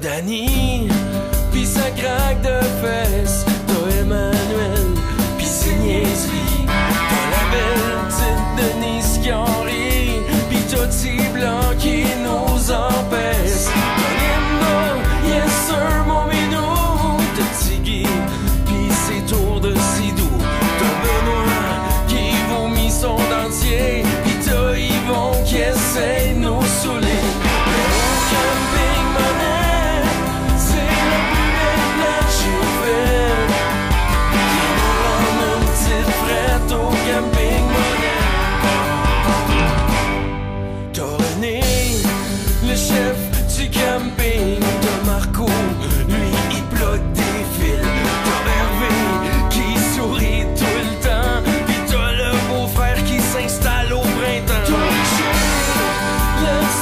だに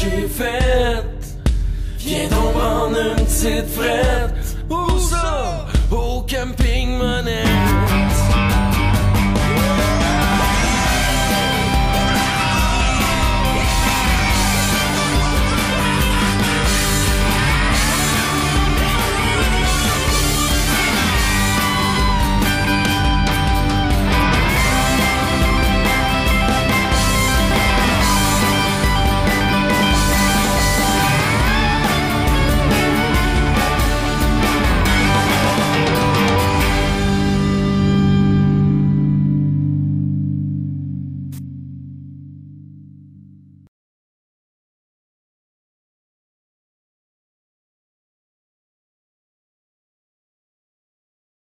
suis faite. Viens donc prendre une petite frette. Où ça